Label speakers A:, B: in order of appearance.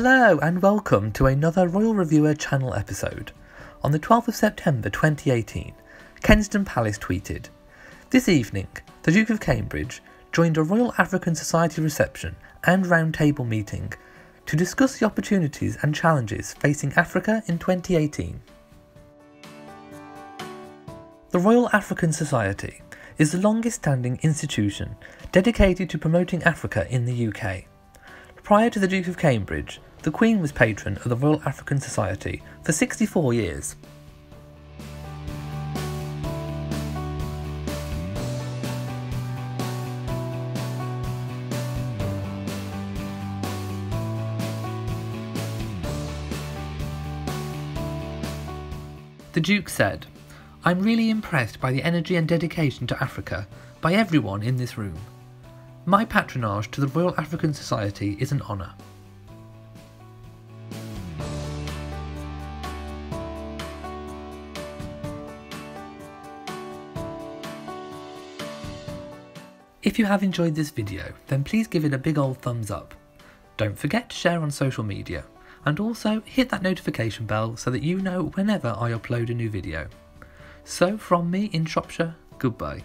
A: Hello and welcome to another Royal Reviewer channel episode. On the 12th of September 2018, Kensington Palace tweeted, This evening, the Duke of Cambridge joined a Royal African Society reception and roundtable meeting to discuss the opportunities and challenges facing Africa in 2018. The Royal African Society is the longest standing institution dedicated to promoting Africa in the UK. Prior to the Duke of Cambridge, the Queen was patron of the Royal African Society for 64 years. The Duke said, I'm really impressed by the energy and dedication to Africa by everyone in this room. My patronage to the Royal African Society is an honour. If you have enjoyed this video, then please give it a big old thumbs up. Don't forget to share on social media, and also hit that notification bell so that you know whenever I upload a new video. So from me in Shropshire, goodbye.